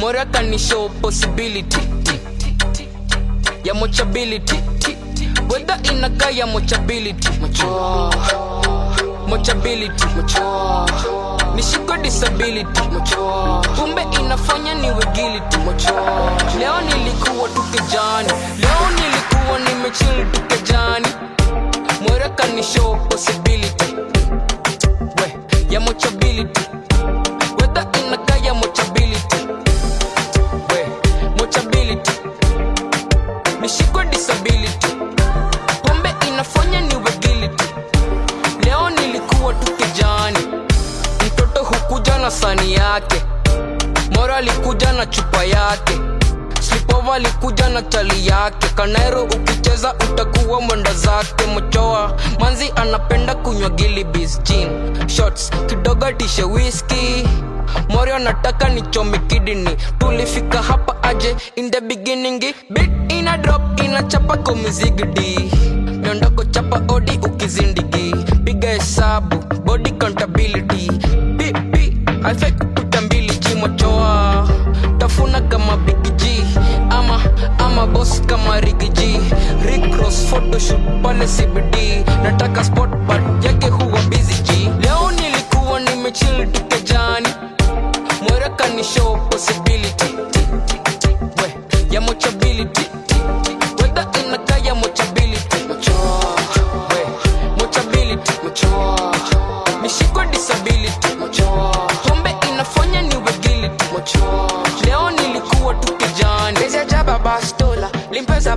moraka ni show possibility. Ya mochability weda inakaa ya mochability mochability nishiko disability. Kumbe inafanya niwe guilty. Mocho leo nilikuwa tukijani leo nilikuwa nimechill na sani yake. Mora alikuja na chupa yake. Slipova alikuja na chali yake. Kanairo ukicheza utakuwa mwenda zake. Mochoa manzi anapenda kunywa gilibis gin shots kidogo tishe whisky mori anataka nichome kidini. Tulifika hapa aje in the beginning bit ina drop inachapa komizigdi miondoko chapa odi ukizindigi haifai kuta mbili tafuna kama big ama ama bos kama rigiji ricross photoshoot pale cbd nataka spot but yake huwa busy leo nilikuwa nimechill tukejani mwereka ni show possibility we ya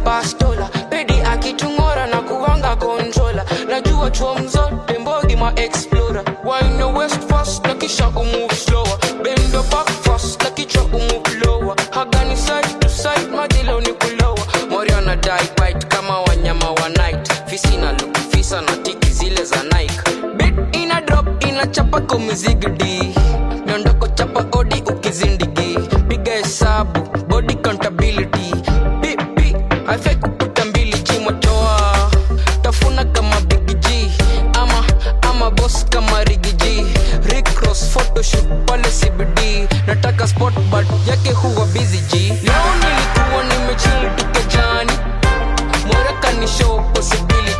limpeza bastola Pedi akitungora na kuwanga kontrola Najua chuom zote mbogi ma explorer. Wine west fast na kisha umove slower. Bend your back fast na kichwa umove lower. Hagani side to side majilo ni kulowa. Moriana die bite kama wanyama wa night. Fisi na look fisa na tiki zile za nike. Bit ina drop inachapa komizigdi miondoko chapa odi ukizindigi photoshoot pale cbd nataka spot but yake huwa busy g. Leo nilikuwa nimechill tukejani moreka ni show possibility